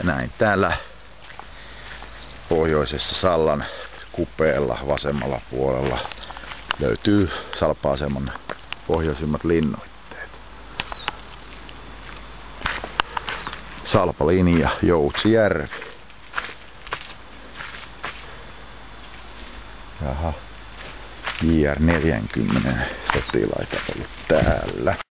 Ja näin täällä pohjoisessa Sallan kupeella vasemmalla puolella löytyy Salpa-aseman pohjoisimmat linnoitteet. Salpalinja, Joutsijärvi. Jaha, JR40 sotilaita ollut täällä.